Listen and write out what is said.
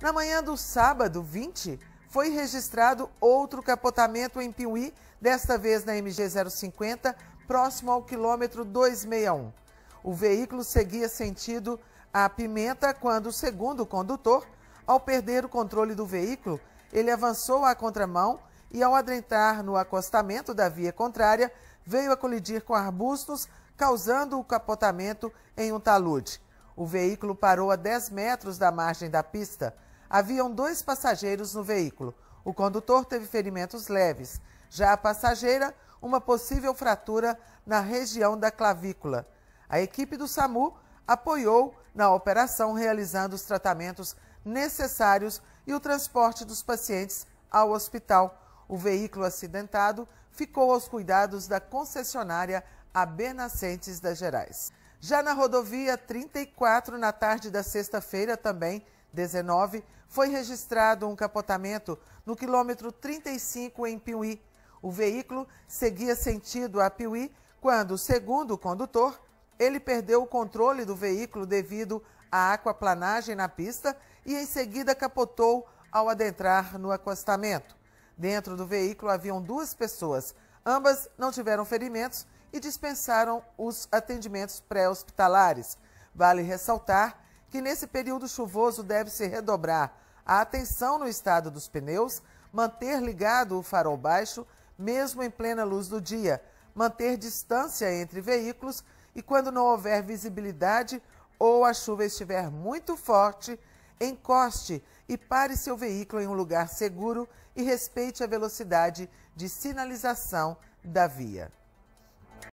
Na manhã do sábado 20, foi registrado outro capotamento em Piuí, desta vez na MG 050, próximo ao quilômetro 261. O veículo seguia sentido a Pimenta quando, segundo o condutor, ao perder o controle do veículo, ele avançou à contramão e, ao adentrar no acostamento da via contrária, veio a colidir com arbustos, causando o capotamento em um talude. O veículo parou a 10 metros da margem da pista. Haviam dois passageiros no veículo. O condutor teve ferimentos leves. Já a passageira, uma possível fratura na região da clavícula. A equipe do SAMU apoiou na operação, realizando os tratamentos necessários e o transporte dos pacientes ao hospital. O veículo acidentado ficou aos cuidados da concessionária AB Nascentes das Gerais. Já na rodovia 34, na tarde da sexta-feira, também 19, foi registrado um capotamento no quilômetro 35 em Piuí. O veículo seguia sentido a Piuí quando, segundo o condutor, ele perdeu o controle do veículo devido à aquaplanagem na pista e em seguida capotou ao adentrar no acostamento. Dentro do veículo haviam duas pessoas. Ambas não tiveram ferimentos e dispensaram os atendimentos pré-hospitalares. Vale ressaltar que nesse período chuvoso deve-se redobrar a atenção no estado dos pneus, manter ligado o farol baixo, mesmo em plena luz do dia, manter distância entre veículos e, quando não houver visibilidade ou a chuva estiver muito forte, encoste e pare seu veículo em um lugar seguro e respeite a velocidade de sinalização da via.